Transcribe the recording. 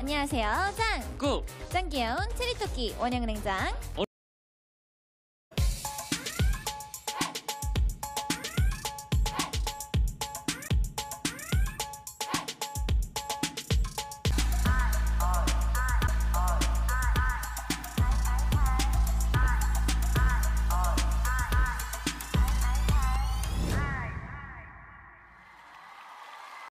안녕하세요. 짱! 꾹! 짱 귀여운 체리토끼 원영냉장